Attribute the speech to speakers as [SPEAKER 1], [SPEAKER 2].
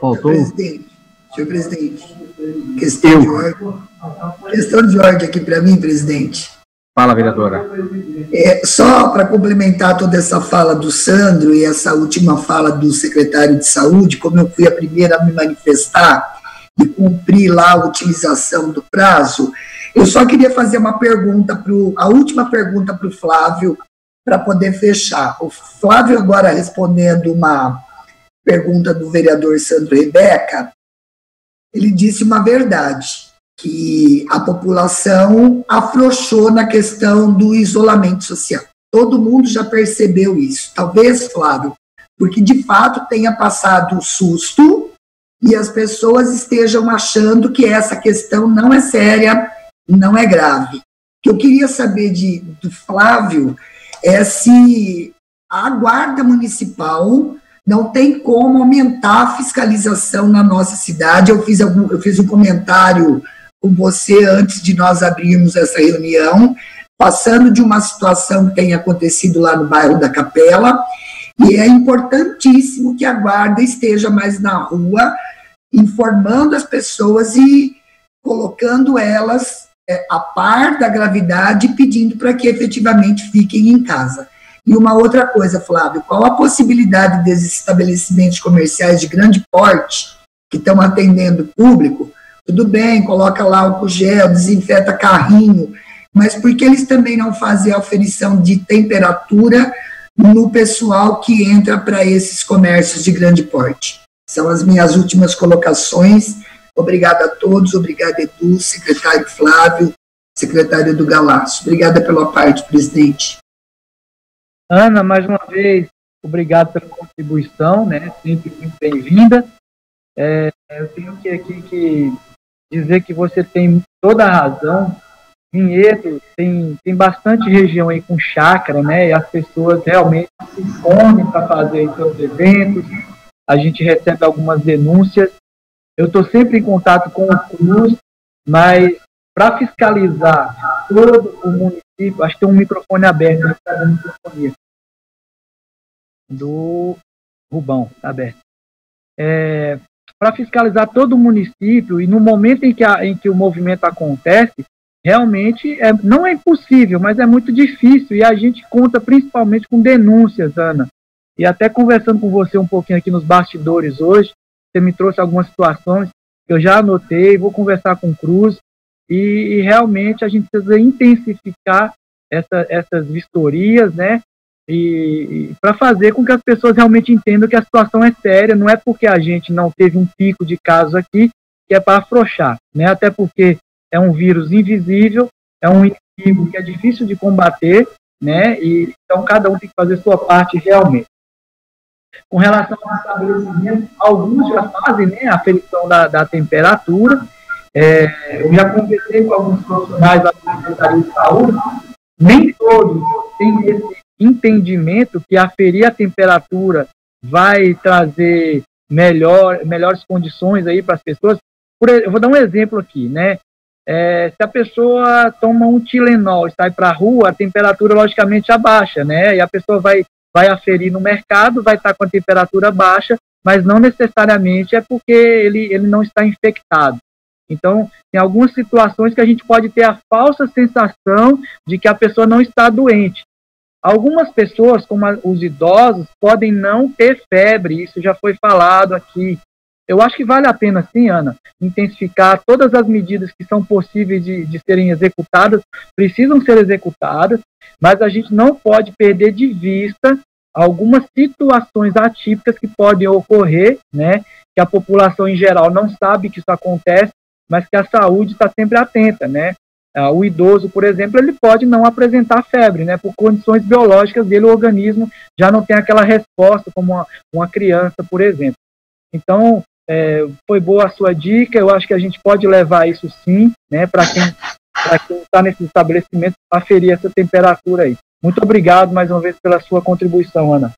[SPEAKER 1] Faltou?
[SPEAKER 2] Senhor presidente, senhor presidente, questão Eu. de ordem. Questão de ordem aqui para mim, presidente.
[SPEAKER 1] Fala, vereadora.
[SPEAKER 2] É, só para complementar toda essa fala do Sandro e essa última fala do secretário de Saúde, como eu fui a primeira a me manifestar e cumprir lá a utilização do prazo, eu só queria fazer uma pergunta, pro, a última pergunta para o Flávio, para poder fechar. O Flávio, agora respondendo uma pergunta do vereador Sandro Rebeca, ele disse uma verdade, que a população afrouxou na questão do isolamento social. Todo mundo já percebeu isso. Talvez, Flávio, porque de fato tenha passado o susto e as pessoas estejam achando que essa questão não é séria, não é grave. O que eu queria saber de, do Flávio é se a guarda municipal não tem como aumentar a fiscalização na nossa cidade. Eu fiz, algum, eu fiz um comentário com você antes de nós abrirmos essa reunião, passando de uma situação que tem acontecido lá no bairro da Capela, e é importantíssimo que a guarda esteja mais na rua, informando as pessoas e colocando elas é, a par da gravidade, pedindo para que efetivamente fiquem em casa. E uma outra coisa, Flávio, qual a possibilidade desses estabelecimentos comerciais de grande porte que estão atendendo o público? Tudo bem, coloca lá o gel, desinfeta carrinho, mas por que eles também não fazem a oferição de temperatura no pessoal que entra para esses comércios de grande porte? São as minhas últimas colocações. Obrigada a todos, obrigada Edu, secretário Flávio, secretário do Galaço. Obrigada pela parte, presidente.
[SPEAKER 3] Ana, mais uma vez, obrigado pela contribuição, né? Sempre muito bem-vinda. É, eu tenho que aqui que dizer que você tem toda a razão. Vinhedo tem, tem bastante região aí com chácara, né? E as pessoas realmente se escondem para fazer seus eventos. A gente recebe algumas denúncias. Eu estou sempre em contato com o Cruz, mas para fiscalizar todo o município, acho que tem um microfone aberto, né? Tá microfonia do Rubão, tá aberto. É, para fiscalizar todo o município e no momento em que, a, em que o movimento acontece, realmente é, não é impossível, mas é muito difícil e a gente conta principalmente com denúncias, Ana. E até conversando com você um pouquinho aqui nos bastidores hoje, você me trouxe algumas situações que eu já anotei, vou conversar com o Cruz e, e realmente a gente precisa intensificar essa, essas vistorias, né? e, e para fazer com que as pessoas realmente entendam que a situação é séria, não é porque a gente não teve um pico de casos aqui que é para afrouxar, né? Até porque é um vírus invisível, é um inimigo que é difícil de combater, né? E então cada um tem que fazer sua parte realmente. Com relação ao estabelecimento, alguns já fazem né, a aferição da, da temperatura. É, eu já conversei com alguns profissionais da Secretaria de Saúde, nem todos têm esse entendimento que aferir a temperatura vai trazer melhor, melhores condições aí para as pessoas. Por, eu vou dar um exemplo aqui, né? É, se a pessoa toma um Tilenol e sai para a rua, a temperatura logicamente abaixa, né? E a pessoa vai, vai aferir no mercado, vai estar com a temperatura baixa, mas não necessariamente é porque ele, ele não está infectado. Então, tem algumas situações que a gente pode ter a falsa sensação de que a pessoa não está doente. Algumas pessoas, como os idosos, podem não ter febre, isso já foi falado aqui. Eu acho que vale a pena, sim, Ana, intensificar todas as medidas que são possíveis de, de serem executadas, precisam ser executadas, mas a gente não pode perder de vista algumas situações atípicas que podem ocorrer, né, que a população em geral não sabe que isso acontece, mas que a saúde está sempre atenta, né? Uh, o idoso, por exemplo, ele pode não apresentar febre, né? Por condições biológicas dele, o organismo já não tem aquela resposta como uma, uma criança, por exemplo. Então, é, foi boa a sua dica, eu acho que a gente pode levar isso sim, né? Para quem está nesse estabelecimento, aferir essa temperatura aí. Muito obrigado mais uma vez pela sua contribuição, Ana.